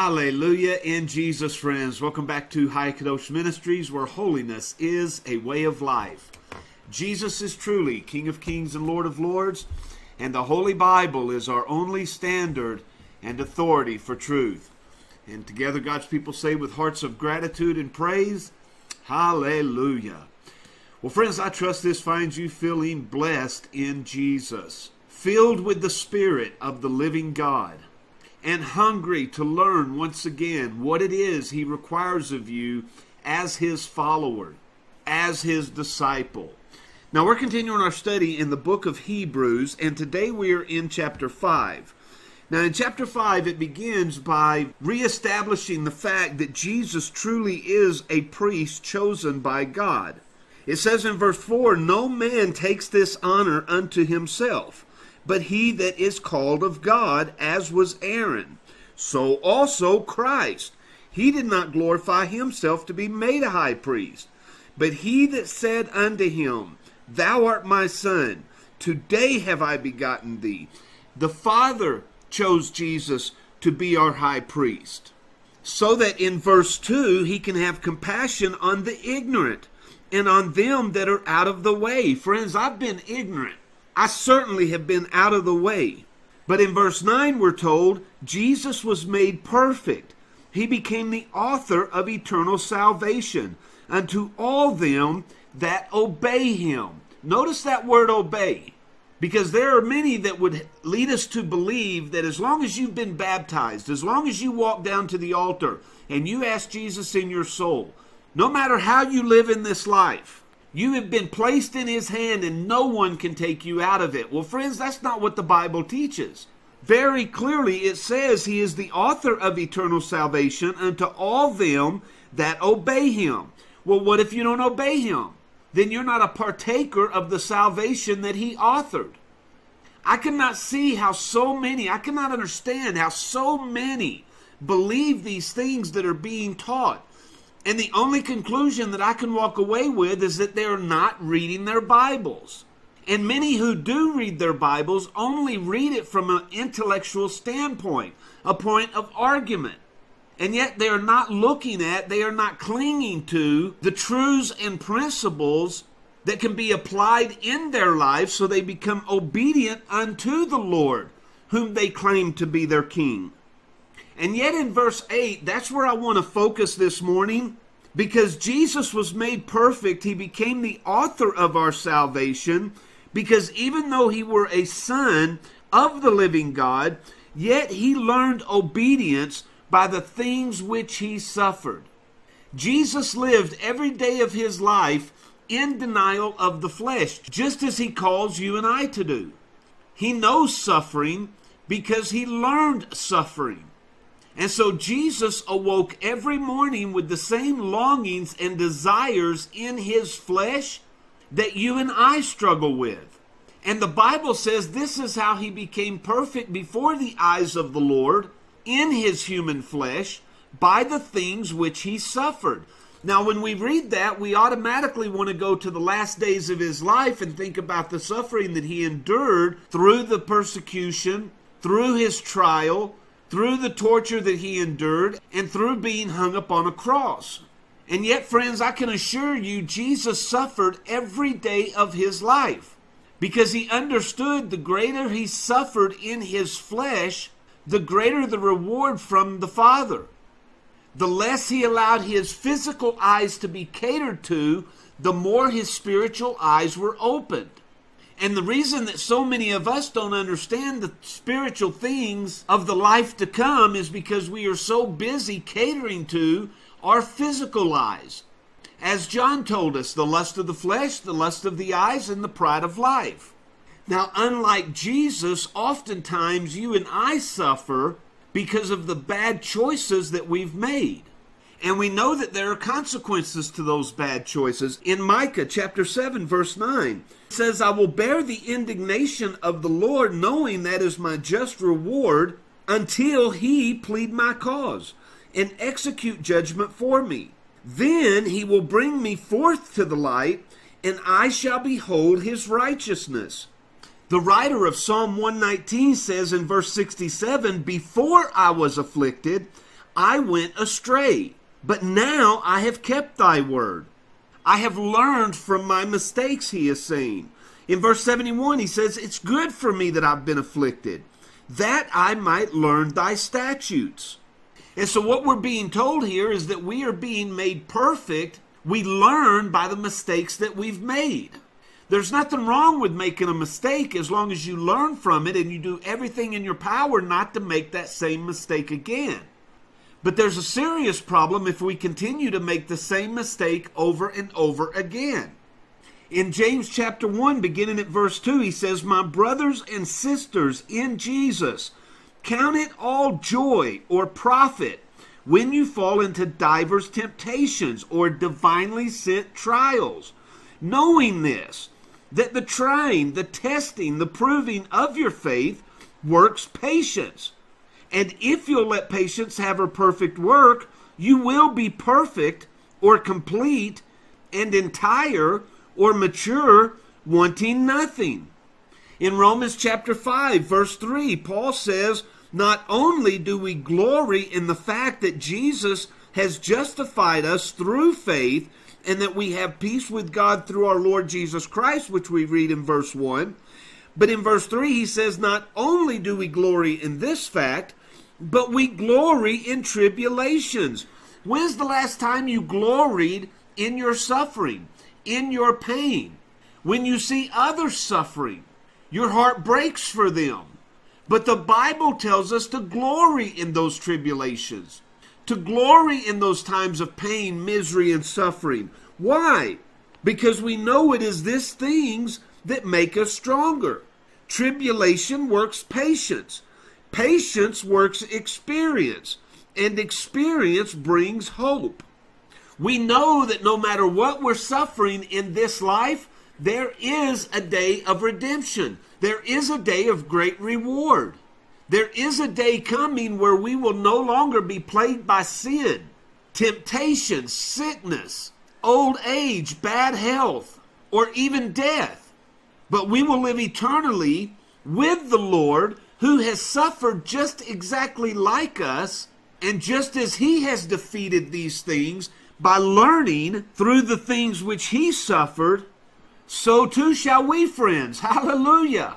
Hallelujah in Jesus, friends. Welcome back to High Kadosh Ministries, where holiness is a way of life. Jesus is truly King of Kings and Lord of Lords, and the Holy Bible is our only standard and authority for truth. And together, God's people say with hearts of gratitude and praise, Hallelujah. Well, friends, I trust this finds you feeling blessed in Jesus, filled with the Spirit of the living God and hungry to learn once again what it is he requires of you as his follower, as his disciple. Now, we're continuing our study in the book of Hebrews, and today we are in chapter 5. Now, in chapter 5, it begins by reestablishing the fact that Jesus truly is a priest chosen by God. It says in verse 4 No man takes this honor unto himself but he that is called of God, as was Aaron. So also Christ. He did not glorify himself to be made a high priest, but he that said unto him, Thou art my son, today have I begotten thee. The Father chose Jesus to be our high priest, so that in verse 2 he can have compassion on the ignorant and on them that are out of the way. Friends, I've been ignorant I certainly have been out of the way. But in verse 9, we're told Jesus was made perfect. He became the author of eternal salvation unto all them that obey him. Notice that word obey, because there are many that would lead us to believe that as long as you've been baptized, as long as you walk down to the altar and you ask Jesus in your soul, no matter how you live in this life, you have been placed in his hand and no one can take you out of it. Well, friends, that's not what the Bible teaches. Very clearly, it says he is the author of eternal salvation unto all them that obey him. Well, what if you don't obey him? Then you're not a partaker of the salvation that he authored. I cannot see how so many, I cannot understand how so many believe these things that are being taught. And the only conclusion that I can walk away with is that they're not reading their Bibles. And many who do read their Bibles only read it from an intellectual standpoint, a point of argument. And yet they are not looking at, they are not clinging to the truths and principles that can be applied in their life so they become obedient unto the Lord, whom they claim to be their King. And yet in verse 8, that's where I want to focus this morning. Because Jesus was made perfect, he became the author of our salvation. Because even though he were a son of the living God, yet he learned obedience by the things which he suffered. Jesus lived every day of his life in denial of the flesh, just as he calls you and I to do. He knows suffering because he learned suffering. And so Jesus awoke every morning with the same longings and desires in his flesh that you and I struggle with. And the Bible says this is how he became perfect before the eyes of the Lord in his human flesh by the things which he suffered. Now, when we read that, we automatically want to go to the last days of his life and think about the suffering that he endured through the persecution, through his trial, through the torture that he endured, and through being hung upon a cross. And yet, friends, I can assure you, Jesus suffered every day of his life because he understood the greater he suffered in his flesh, the greater the reward from the Father. The less he allowed his physical eyes to be catered to, the more his spiritual eyes were opened. And the reason that so many of us don't understand the spiritual things of the life to come is because we are so busy catering to our physical eyes. As John told us, the lust of the flesh, the lust of the eyes, and the pride of life. Now, unlike Jesus, oftentimes you and I suffer because of the bad choices that we've made. And we know that there are consequences to those bad choices. In Micah chapter 7, verse 9, it says, I will bear the indignation of the Lord, knowing that is my just reward, until he plead my cause and execute judgment for me. Then he will bring me forth to the light, and I shall behold his righteousness. The writer of Psalm 119 says in verse 67 Before I was afflicted, I went astray, but now I have kept thy word. I have learned from my mistakes, he is saying. In verse 71, he says, It's good for me that I've been afflicted, that I might learn thy statutes. And so, what we're being told here is that we are being made perfect. We learn by the mistakes that we've made. There's nothing wrong with making a mistake as long as you learn from it and you do everything in your power not to make that same mistake again. But there's a serious problem if we continue to make the same mistake over and over again. In James chapter 1, beginning at verse 2, he says, My brothers and sisters in Jesus, count it all joy or profit when you fall into divers temptations or divinely sent trials, knowing this, that the trying, the testing, the proving of your faith works patience. And if you'll let patience have her perfect work, you will be perfect or complete and entire or mature, wanting nothing. In Romans chapter 5, verse 3, Paul says, Not only do we glory in the fact that Jesus has justified us through faith and that we have peace with God through our Lord Jesus Christ, which we read in verse 1, but in verse 3 he says, Not only do we glory in this fact, but we glory in tribulations. When's the last time you gloried in your suffering? in your pain. When you see others suffering, your heart breaks for them. But the Bible tells us to glory in those tribulations, to glory in those times of pain, misery, and suffering. Why? Because we know it is these things that make us stronger. Tribulation works patience, patience works experience, and experience brings hope. We know that no matter what we're suffering in this life, there is a day of redemption. There is a day of great reward. There is a day coming where we will no longer be plagued by sin, temptation, sickness, old age, bad health, or even death. But we will live eternally with the Lord who has suffered just exactly like us. And just as he has defeated these things, by learning through the things which he suffered, so too shall we, friends. Hallelujah.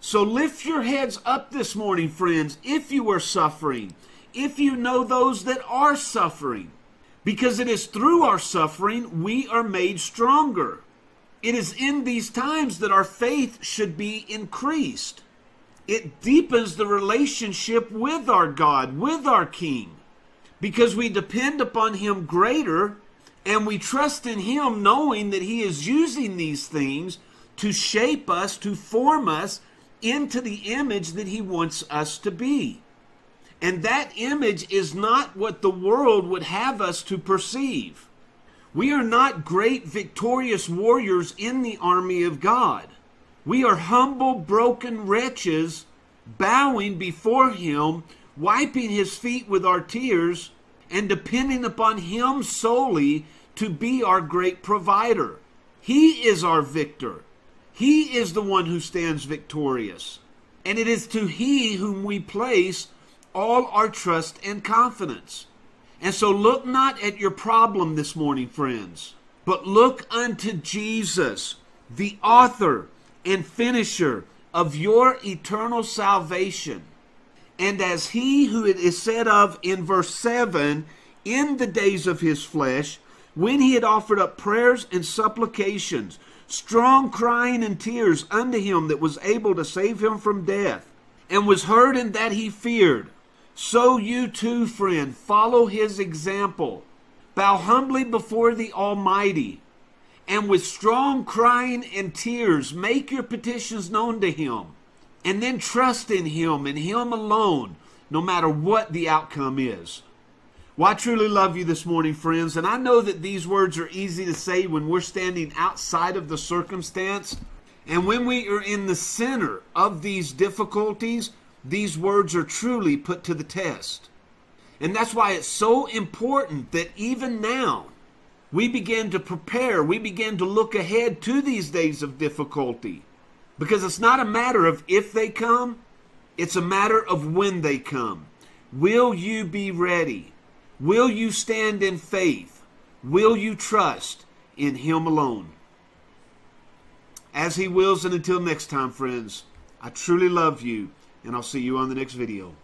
So lift your heads up this morning, friends, if you are suffering, if you know those that are suffering, because it is through our suffering we are made stronger. It is in these times that our faith should be increased. It deepens the relationship with our God, with our King because we depend upon Him greater and we trust in Him knowing that He is using these things to shape us, to form us into the image that He wants us to be. And that image is not what the world would have us to perceive. We are not great victorious warriors in the army of God. We are humble, broken wretches bowing before Him, wiping His feet with our tears, and depending upon Him solely to be our great provider. He is our victor. He is the one who stands victorious. And it is to He whom we place all our trust and confidence. And so look not at your problem this morning, friends, but look unto Jesus, the author and finisher of your eternal salvation and as he who it is said of in verse 7, in the days of his flesh, when he had offered up prayers and supplications, strong crying and tears unto him that was able to save him from death, and was heard in that he feared, so you too, friend, follow his example. Bow humbly before the Almighty, and with strong crying and tears make your petitions known to him and then trust in Him and Him alone, no matter what the outcome is. Well, I truly love you this morning, friends, and I know that these words are easy to say when we're standing outside of the circumstance. And when we are in the center of these difficulties, these words are truly put to the test. And that's why it's so important that even now we begin to prepare, we begin to look ahead to these days of difficulty. Because it's not a matter of if they come, it's a matter of when they come. Will you be ready? Will you stand in faith? Will you trust in Him alone? As He wills, and until next time, friends, I truly love you, and I'll see you on the next video.